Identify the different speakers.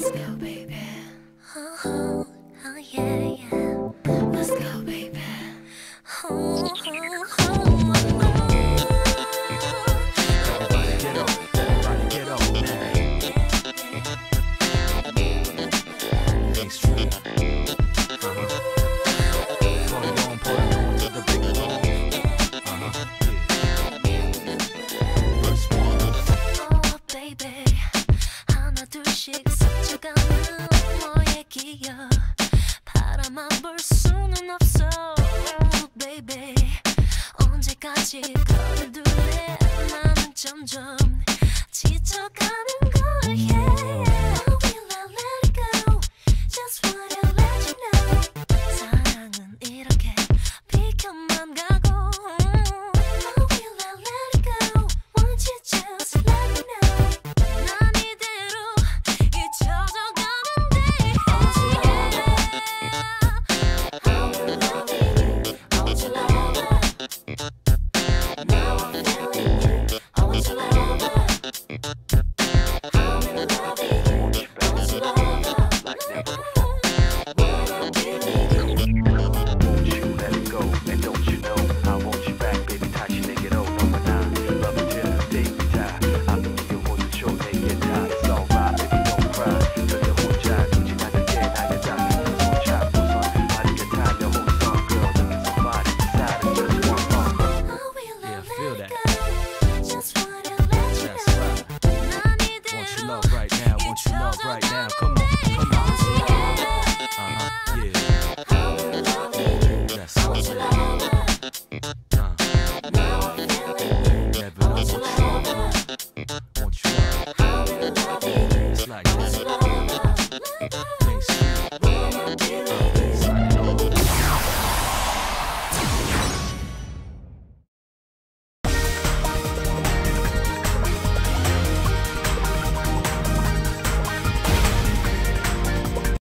Speaker 1: Let's go, baby. 없이 거둘래 I let it go Just wanna let you know 사랑은 이렇게 비켜만 가고 I let it go Won't you just let me know I it